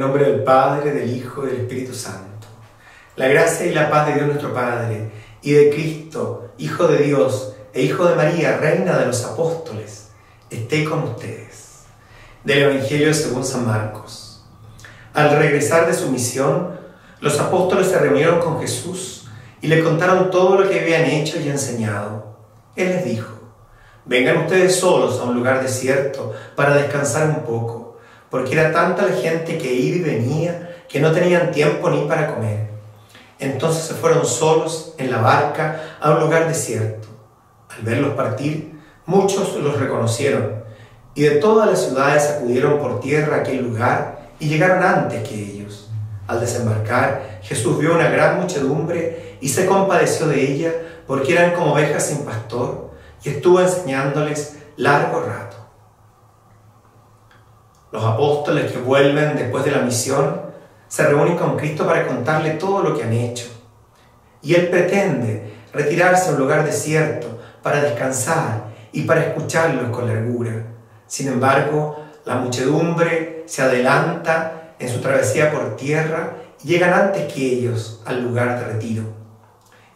el nombre del Padre, del Hijo y del Espíritu Santo. La gracia y la paz de Dios nuestro Padre y de Cristo, Hijo de Dios e Hijo de María, Reina de los Apóstoles, esté con ustedes. Del Evangelio según San Marcos. Al regresar de su misión, los apóstoles se reunieron con Jesús y le contaron todo lo que habían hecho y enseñado. Él les dijo, vengan ustedes solos a un lugar desierto para descansar un poco porque era tanta la gente que iba y venía que no tenían tiempo ni para comer. Entonces se fueron solos en la barca a un lugar desierto. Al verlos partir, muchos los reconocieron y de todas las ciudades acudieron por tierra a aquel lugar y llegaron antes que ellos. Al desembarcar, Jesús vio una gran muchedumbre y se compadeció de ella porque eran como ovejas sin pastor y estuvo enseñándoles largo rato. Los apóstoles que vuelven después de la misión se reúnen con Cristo para contarle todo lo que han hecho. Y Él pretende retirarse a un lugar desierto para descansar y para escucharlos con largura. Sin embargo, la muchedumbre se adelanta en su travesía por tierra y llegan antes que ellos al lugar de retiro.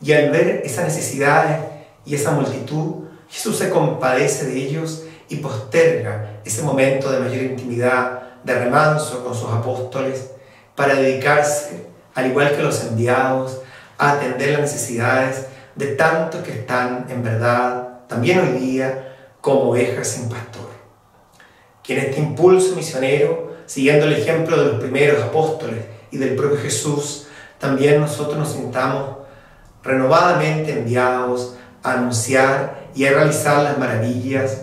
Y al ver esas necesidades y esa multitud, Jesús se compadece de ellos y posterga ese momento de mayor intimidad, de remanso con sus apóstoles, para dedicarse, al igual que los enviados, a atender las necesidades de tantos que están en verdad, también hoy día, como ovejas sin pastor. Que en este impulso misionero, siguiendo el ejemplo de los primeros apóstoles y del propio Jesús, también nosotros nos sintamos renovadamente enviados a anunciar y a realizar las maravillas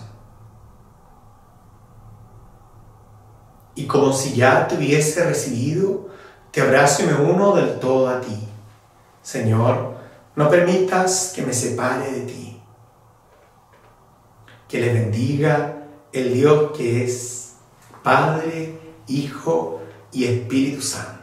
Y como si ya te hubiese recibido, te abrazo y me uno del todo a ti. Señor, no permitas que me separe de ti. Que le bendiga el Dios que es Padre, Hijo y Espíritu Santo.